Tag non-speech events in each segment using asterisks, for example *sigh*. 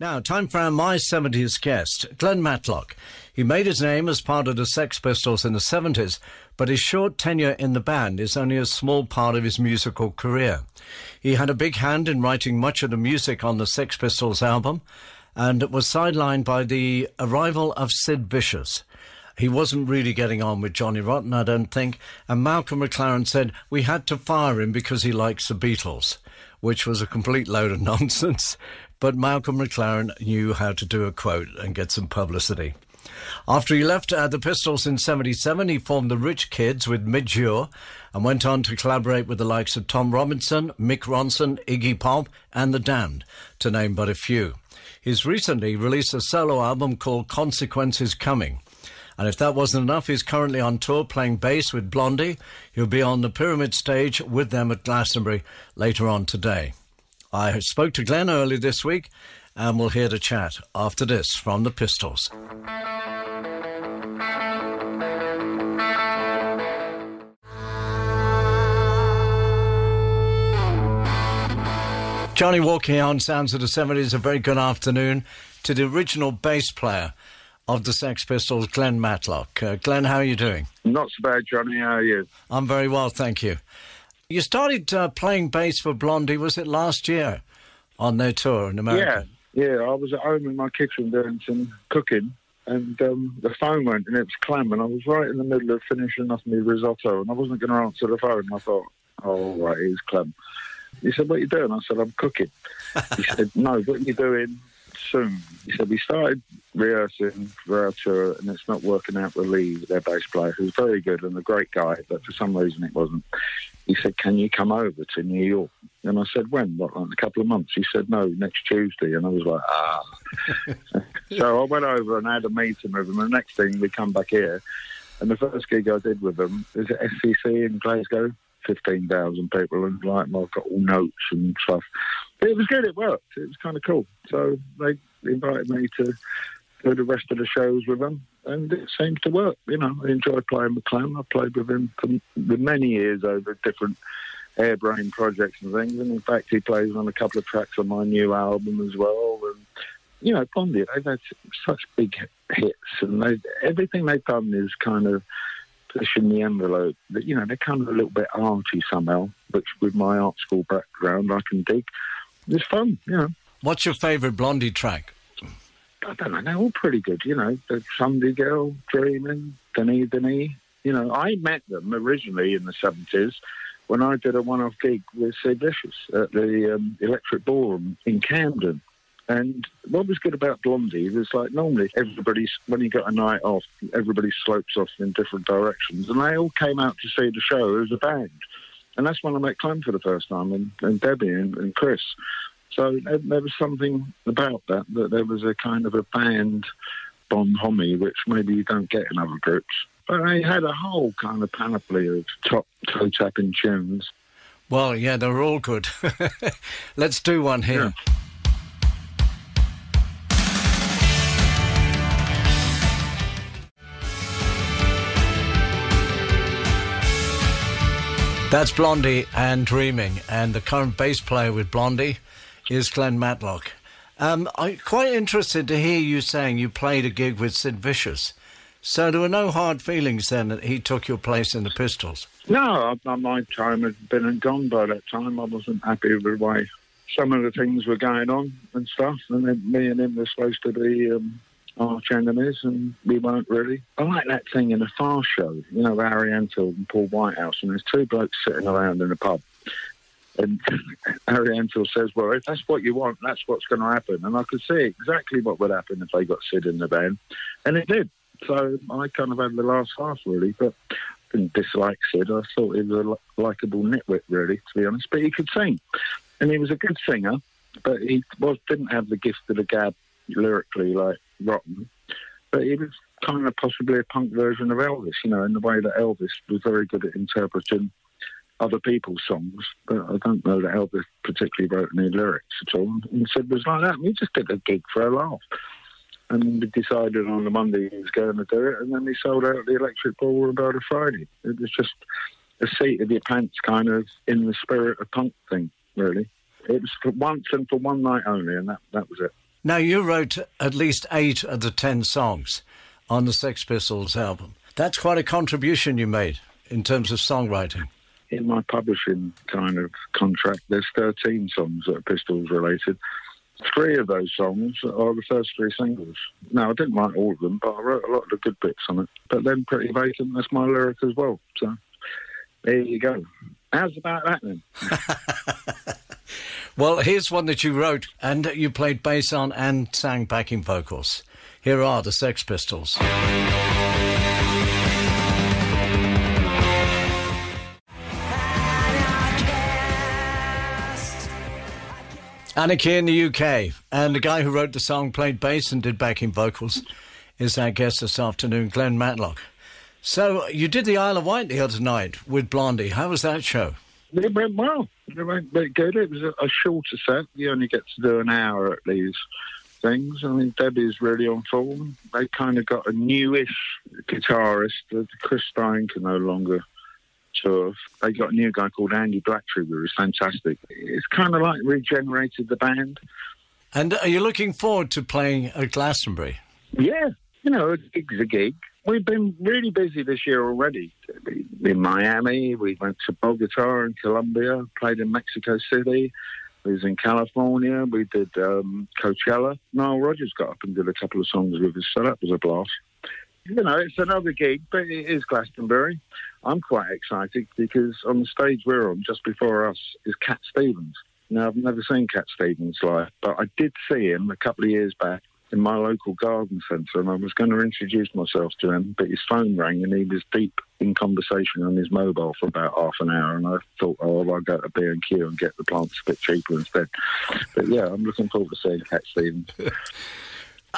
Now, time for our My 70s guest, Glen Matlock. He made his name as part of the Sex Pistols in the 70s, but his short tenure in the band is only a small part of his musical career. He had a big hand in writing much of the music on the Sex Pistols album and it was sidelined by the arrival of Sid Vicious. He wasn't really getting on with Johnny Rotten, I don't think, and Malcolm McLaren said we had to fire him because he likes the Beatles, which was a complete load of *laughs* nonsense but Malcolm McLaren knew how to do a quote and get some publicity. After he left uh, the Pistols in 77, he formed the Rich Kids with Midge Ure and went on to collaborate with the likes of Tom Robinson, Mick Ronson, Iggy Pop, and The Damned, to name but a few. He's recently released a solo album called Consequences Coming. And if that wasn't enough, he's currently on tour playing bass with Blondie. He'll be on the Pyramid stage with them at Glastonbury later on today. I spoke to Glen earlier this week, and we'll hear the chat after this from the Pistols. Johnny Walker on Sounds of the 70s. A very good afternoon to the original bass player of the Sex Pistols, Glen Matlock. Uh, Glen, how are you doing? Not so bad, Johnny. How are you? I'm very well, thank you. You started uh, playing bass for Blondie, was it last year on their tour in America? Yeah, yeah. I was at home in my kitchen doing some cooking, and um, the phone went, and it was Clem, and I was right in the middle of finishing off my risotto, and I wasn't going to answer the phone. I thought, oh, right, here's Clem. He said, what are you doing? I said, I'm cooking. he *laughs* said, no, what are you doing soon? He said, we started rehearsing for our tour, and it's not working out with Lee, their bass player, who's very good and a great guy, but for some reason it wasn't he said, Can you come over to New York? And I said, When? What, like a couple of months? He said, No, next Tuesday. And I was like, Ah. *laughs* so I went over and had a meeting with him. And the next thing, we come back here. And the first gig I did with them is at SCC in Glasgow. 15,000 people and like I've got all notes and stuff. But it was good, it worked. It was kind of cool. So they invited me to do the rest of the shows with them and it seems to work. You know, I enjoy playing with Clem. I've played with him for, many years over different airbrain projects and things. And in fact, he plays on a couple of tracks on my new album as well. And you know, Blondie, they've had such big hits, and they, everything they've done is kind of pushing the envelope. That you know, they're kind of a little bit arty somehow, which with my art school background, I can dig. It's fun, you know. What's your favourite Blondie track? I don't know, they're all pretty good, you know. The Sunday Girl, Dreaming, Denis Denis. You know, I met them originally in the 70s when I did a one off gig with Sid Vicious at the um, Electric Ballroom in Camden. And what was good about Blondie was like normally everybody's, when you got a night off, everybody slopes off in different directions. And they all came out to see the show as a band. And that's when I met Clem for the first time, and, and Debbie and, and Chris. So there, there, was something about that, that there was a kind of a band bonhomie, which maybe you don't get in other groups. But they had a whole kind of panoply of top toe tapping tunes. Well, yeah, they're all good. *laughs* Let's do one here. Yeah. That's Blondie and Dreaming, and the current bass player with Blondie is Glen Matlock. Um, I'm quite interested to hear you saying you played a gig with Sid Vicious. So there were no hard feelings then that he took your place in the Pistols? No, my time had been and gone by that time. I wasn't happy with the way some of the things were going on and stuff. And then me and him were supposed to be um, arch enemies, and we weren't really. I like that thing in the Fast Show, you know, Harry Enfield and Paul Whitehouse, and there's two blokes sitting around in a pub and *laughs* Harry Enfield says, well, if that's what you want, that's what's going to happen. And I could see exactly what would happen if they got Sid in the band. And it did. So I kind of had the last half, really. But I didn't dislike Sid. I thought he was a likable nitwit, really, to be honest. But he could sing. And he was a good singer, but he was didn't have the gift of the gab lyrically like Rotten. But he was kind of possibly a punk version of Elvis, you know, in the way that Elvis was very good at interpreting other people's songs, but I don't know that Elvis particularly wrote any lyrics at all. And Sid was like that. We just did a gig for a laugh. And we decided on the Monday he was going to do it, and then we sold out the Electric Ballroom about a Friday. It was just a seat of your pants kind of in the spirit of punk thing, really. It was for once and for one night only, and that, that was it. Now, you wrote at least eight of the ten songs on the Sex Pistols album. That's quite a contribution you made in terms of songwriting. In my publishing kind of contract, there's 13 songs that are Pistols related. Three of those songs are the first three singles. Now, I didn't write all of them, but I wrote a lot of the good bits on it. But then Pretty Vacant, that's my lyric as well. So there you go. How's about that then? *laughs* well, here's one that you wrote and you played bass on and sang backing vocals. Here are the Sex Pistols. Anarchy in the UK, and the guy who wrote the song played bass and did backing vocals is our guest this afternoon, Glen Matlock. So you did the Isle of Wight the other night with Blondie. How was that show? It went well. It went very good. It was a, shorter set. You only get to do an hour at these things. I mean, Debbie's really on form. They kind of got a newish guitarist. Uh, Chris Stein can no longer tour. They got a new guy called Andy Blacktree, who is fantastic. It's kind of like regenerated the band. And are you looking forward to playing at Glastonbury? Yeah, you know, a gig's a gig. We've been really busy this year already. In Miami, we went to Bogota in Colombia, played in Mexico City. We was in California. We did um, Coachella. Nile Rodgers got up and did a couple of songs with us, so that was a blast you know, it's another gig, but it is Glastonbury. I'm quite excited because on the stage we're on, just before us, is Cat Stevens. Now, I've never seen Cat Stevens live, but I did see him a couple of years back in my local garden centre, and I was going to introduce myself to him, but his phone rang and he was deep in conversation on his mobile for about half an hour, and I thought, oh, I'll go to B and Q and get the plants a bit cheaper instead. But yeah, I'm looking forward to seeing Cat Stevens. *laughs*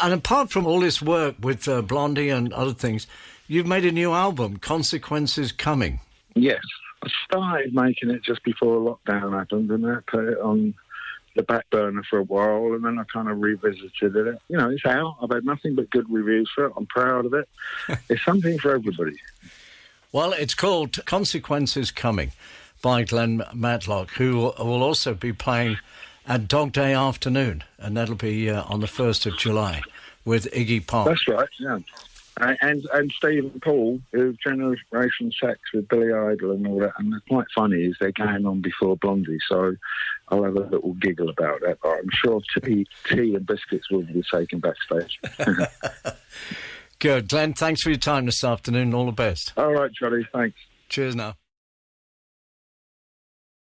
And apart from all this work with uh, Blondie and other things, you've made a new album, Consequences Coming. Yes. I started making it just before lockdown happened, and I put it on the back burner for a while, and then I kind of revisited it. You know, it's out. I've had nothing but good reviews for it. I'm proud of it. *laughs* it's something for everybody. Well, it's called Consequences Coming by Glen Matlock, who will also be playing at Dog Day Afternoon, and that'll be uh, on the 1st of July with Iggy Pop. That's right, yeah. And and Steve and Paul, who Generation Sex with Billy Idol and all that, and they're quite funny is they're going on before Blondie, so I'll have a little giggle about that. But I'm sure tea, tea and biscuits will be taken backstage. *laughs* Good. Glen, thanks for your time this afternoon. All the best. All right, Charlie. Thanks. Cheers now.